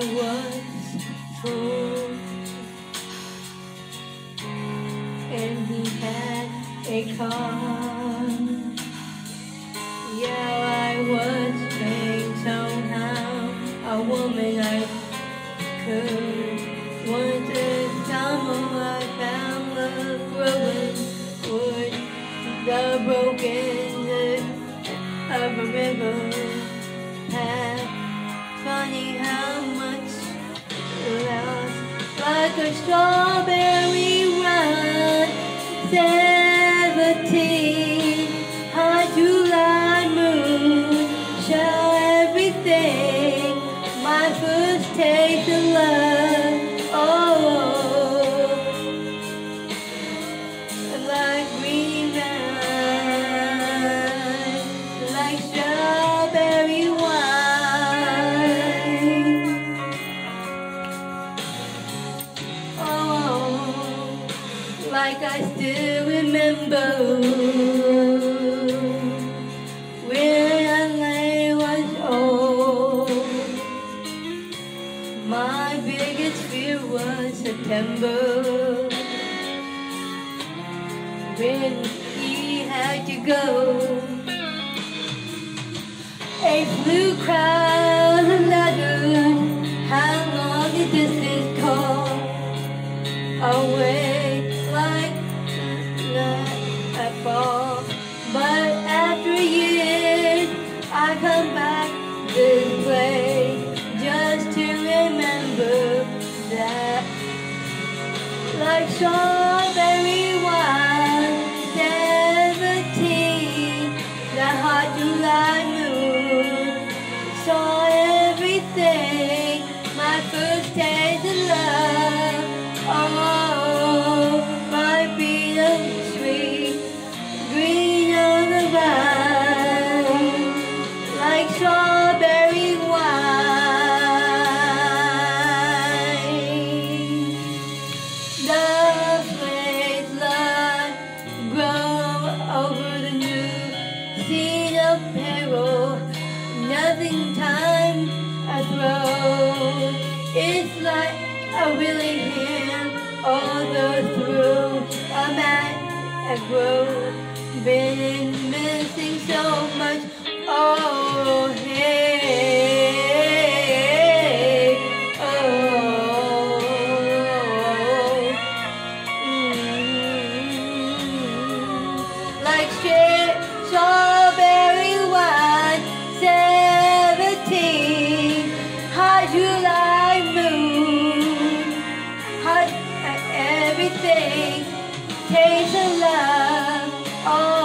was full, and he had a car. Yeah, I was paying somehow a woman I could. Once a summer, I found the growing wood, the broken of a river. Funny how like a strawberry run. Seventeen, high July moon, show everything. My first taste of love. Oh, like green wine, like strawberry like I still remember when I was old. My biggest fear was September when he had to go. A blue of letters, how long is this like strawberry Throw. It's like a willing hand all the through a man I grow. Been missing so much. Everything, taste of love,